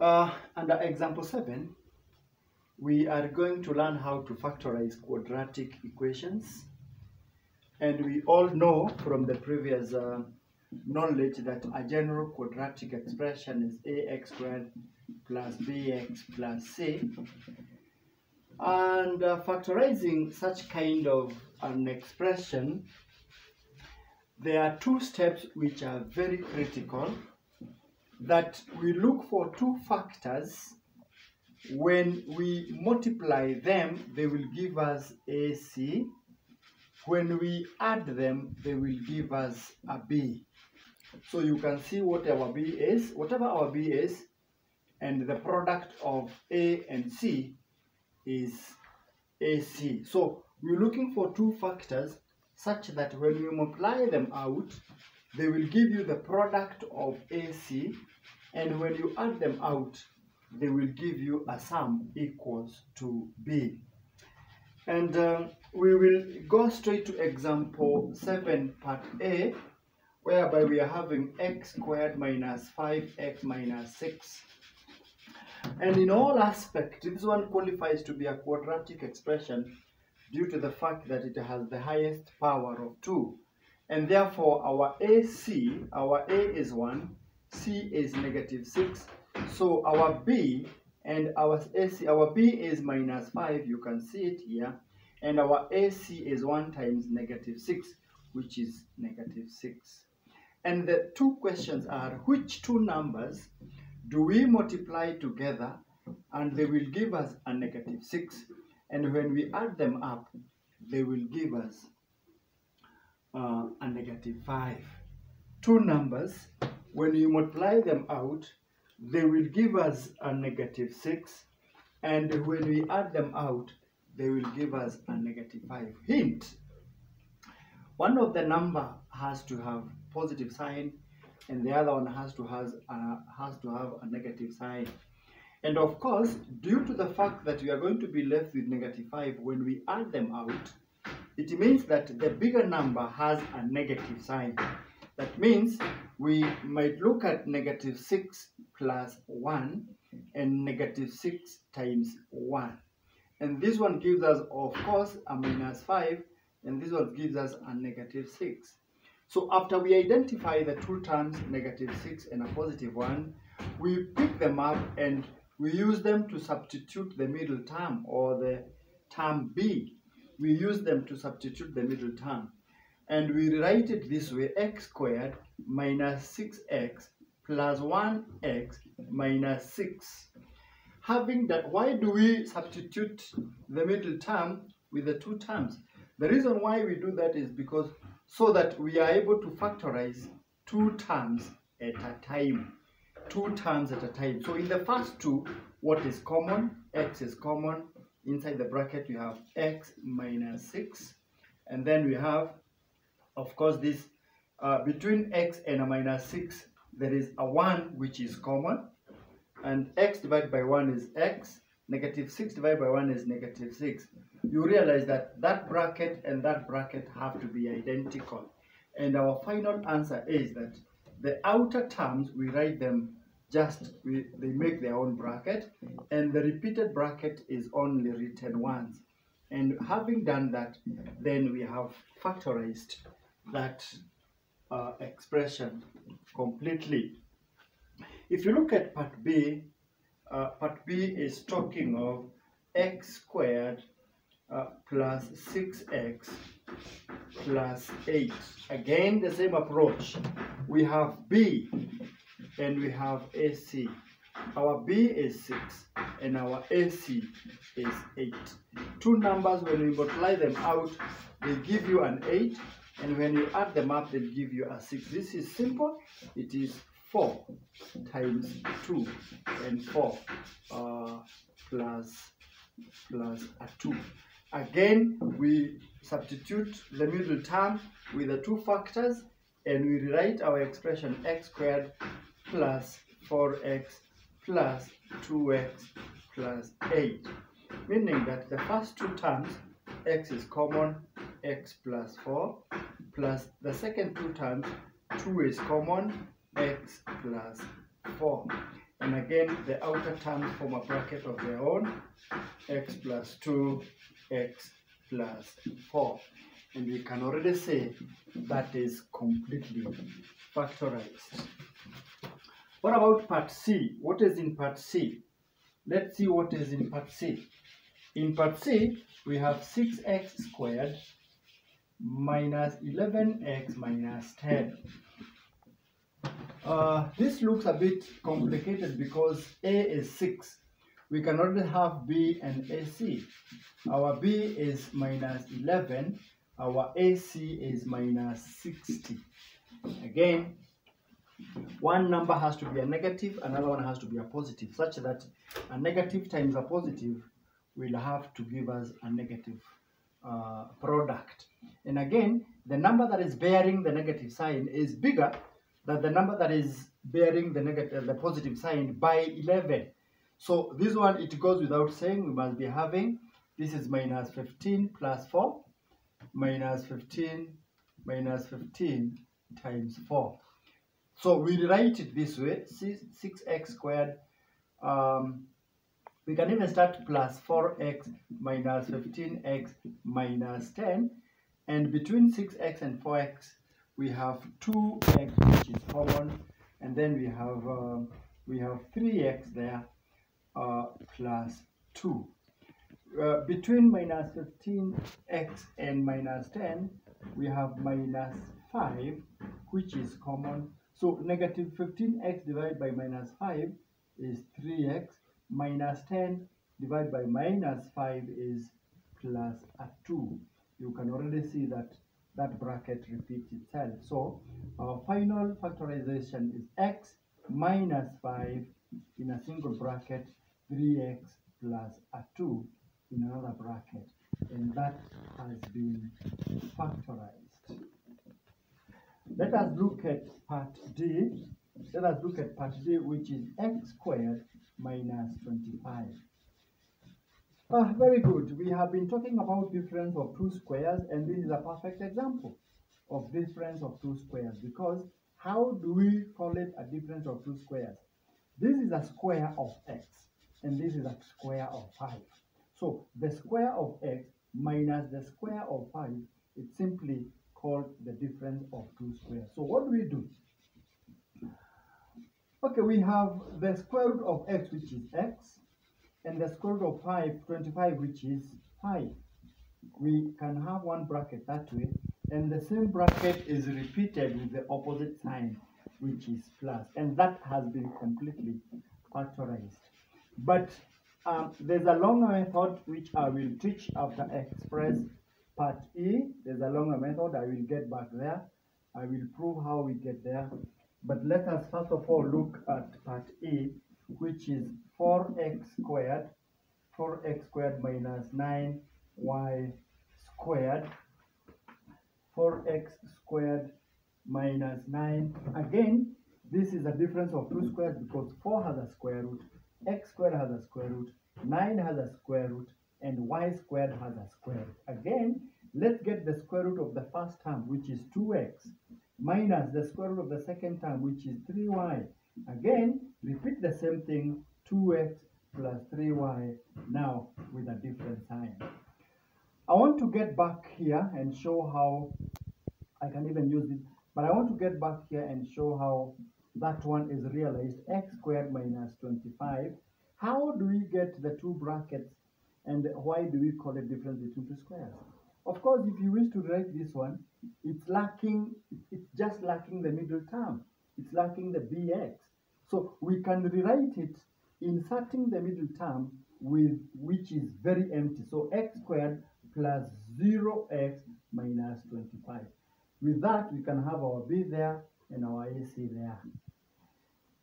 Uh, under example 7, we are going to learn how to factorize quadratic equations. And we all know from the previous uh, knowledge that a general quadratic expression is ax squared plus bx plus c. And uh, factorizing such kind of an expression, there are two steps which are very critical that we look for two factors. When we multiply them they will give us AC when we add them they will give us a B. So you can see what our B is whatever our B is and the product of A and C is AC so we're looking for two factors such that when you multiply them out they will give you the product of AC and when you add them out they will give you a sum equals to B. And uh, we will go straight to example 7 part A whereby we are having x squared minus 5x minus 6. And in all aspects, this one qualifies to be a quadratic expression due to the fact that it has the highest power of 2. And therefore, our AC, our A is 1, C is negative 6. So our B and our AC, our B is minus 5, you can see it here. And our AC is 1 times negative 6, which is negative 6. And the two questions are, which two numbers do we multiply together and they will give us a negative 6. And when we add them up, they will give us uh, a negative 5. Two numbers, when you multiply them out, they will give us a negative 6. And when we add them out, they will give us a negative 5. Hint, one of the number has to have positive sign and the other one has to has uh, has to have a negative sign. And of course, due to the fact that we are going to be left with negative 5 when we add them out, it means that the bigger number has a negative sign. That means we might look at negative 6 plus 1 and negative 6 times 1. And this one gives us, of course, a minus 5, and this one gives us a negative 6. So after we identify the two terms, negative 6 and a positive 1, we pick them up and we use them to substitute the middle term or the term b. We use them to substitute the middle term. And we write it this way, x squared minus 6x plus 1x minus 6. Having that, why do we substitute the middle term with the two terms? The reason why we do that is because so that we are able to factorize two terms at a time two terms at a time. So in the first two, what is common? x is common. Inside the bracket, you have x minus 6. And then we have, of course, this uh, between x and a minus 6, there is a 1 which is common. And x divided by 1 is x. Negative 6 divided by 1 is negative 6. You realize that that bracket and that bracket have to be identical. And our final answer is that the outer terms, we write them just we, they make their own bracket and the repeated bracket is only written once. And having done that then we have factorized that uh, expression completely. If you look at part b uh, part b is talking of x squared uh, plus 6x plus 8 again the same approach. We have b and we have AC. Our B is 6 and our AC is 8. Two numbers, when we multiply them out, they give you an 8 and when you add them up, they give you a 6. This is simple. It is 4 times 2 and 4 uh, plus, plus a 2. Again, we substitute the middle term with the two factors and we rewrite our expression x squared plus 4x plus 2x plus 8 meaning that the first two terms x is common x plus 4 plus the second two terms 2 is common, x plus 4. And again, the outer terms form a bracket of their own, x plus 2, x plus 4. And we can already say that is completely factorized. What about part C? What is in part C? Let's see what is in part C. In part C, we have 6x squared minus 11x minus 10. Uh, this looks a bit complicated because A is 6. We can already have B and AC. Our B is minus 11. Our AC is minus 60. Again, one number has to be a negative, another one has to be a positive, such that a negative times a positive will have to give us a negative uh, product. And again, the number that is bearing the negative sign is bigger than the number that is bearing the negative, the positive sign by 11. So this one, it goes without saying, we must be having, this is minus 15 plus 4, minus 15, minus 15 times 4. So we write it this way, 6, x squared um, we can even start plus 4x minus 15x minus 10. And between 6x and 4x, we have 2x, which is common. And then we have uh, we have 3x there uh, plus 2. Uh, between minus 15x and minus 10, we have minus 5, which is common. So negative 15x divided by minus 5 is 3x minus 10 divided by minus 5 is plus a 2. You can already see that that bracket repeats itself. So our final factorization is x minus 5 in a single bracket, 3x plus a 2 in another bracket. And that has been factorized. Let us look at part D. Let us look at part D, which is x squared minus 25. Ah, very good. We have been talking about difference of two squares, and this is a perfect example of difference of two squares because how do we call it a difference of two squares? This is a square of x, and this is a square of 5. So the square of x minus the square of 5 is simply called the difference of two squares. So what do we do? Okay, we have the square root of x, which is x, and the square root of 5, 25, which is 5. We can have one bracket that way, and the same bracket is repeated with the opposite sign, which is plus, and that has been completely factorized. But um, there's a longer method which I will teach after express part E. There's a longer method, I will get back there. I will prove how we get there. But let us first of all look at part E, which is 4x squared, 4x squared minus 9y squared, 4x squared minus 9. Again, this is a difference of two squares because 4 has a square root, x squared has a square root, 9 has a square root, and y squared has a square root. Again, let's get the square root of the first term, which is 2x minus the square root of the second term, which is 3y. Again, repeat the same thing, 2x plus 3y, now with a different sign. I want to get back here and show how, I can even use it, but I want to get back here and show how that one is realized, x squared minus 25. How do we get the two brackets and why do we call it difference between two squares? Of course, if you wish to write this one, it's lacking, it's just lacking the middle term. It's lacking the bx. So we can rewrite it inserting the middle term with which is very empty. So x squared plus 0x minus 25. With that, we can have our b there and our ac there.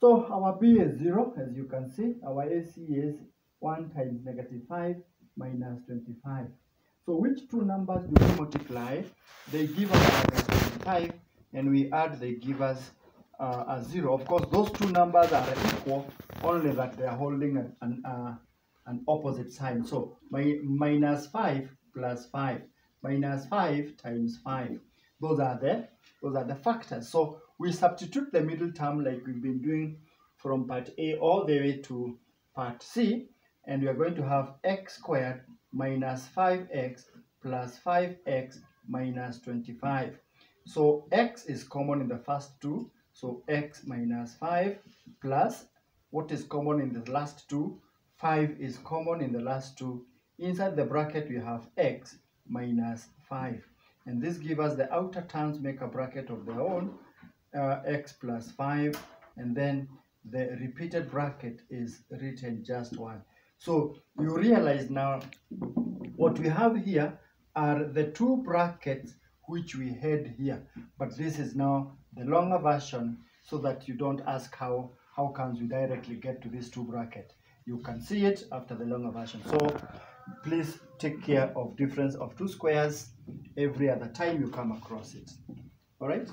So our b is 0, as you can see. Our ac is 1 times negative 5 minus 25. So which two numbers do we multiply? They give us 25 and we add, they give us uh, a 0. Of course, those two numbers are equal, only that they are holding an, an, uh, an opposite sign. So my, minus 5 plus 5, minus 5 times 5. Those are the those are the factors. So we substitute the middle term like we've been doing from part A all the way to part C, and we are going to have x squared minus 5x plus 5x minus 25. So x is common in the first two, so x minus 5 plus what is common in the last two, 5 is common in the last two. Inside the bracket we have x minus 5. And this gives us the outer terms make a bracket of their own, uh, x plus 5, and then the repeated bracket is written just one. So you realize now what we have here are the two brackets which we had here. But this is now the longer version so that you don't ask how, how comes we directly get to these two brackets. You can see it after the longer version. So please take care of difference of two squares every other time you come across it. All right?